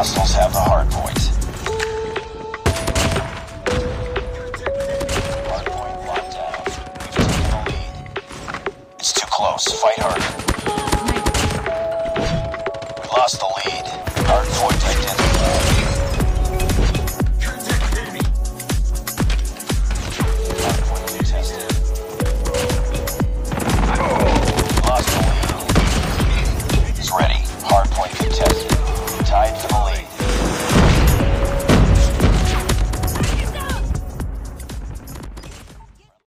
Hostiles have the hard point. Hard point locked down. We've taken the lead. It's too close. Fight harder. We lost the lead.